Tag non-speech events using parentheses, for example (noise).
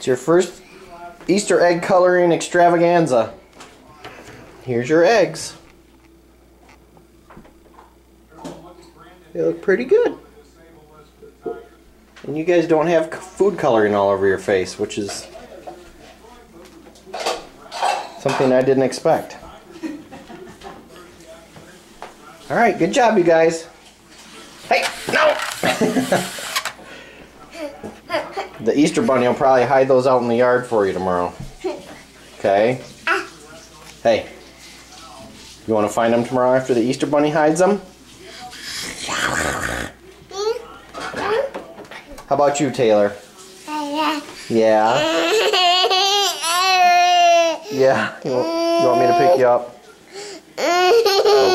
It's your first Easter egg coloring extravaganza. Here's your eggs. They look pretty good. And you guys don't have food coloring all over your face, which is something I didn't expect. All right, good job, you guys. Hey, no! (laughs) the Easter Bunny will probably hide those out in the yard for you tomorrow. Okay? Hey, you want to find them tomorrow after the Easter Bunny hides them? How about you, Taylor? Yeah? Yeah? You want, you want me to pick you up? (laughs)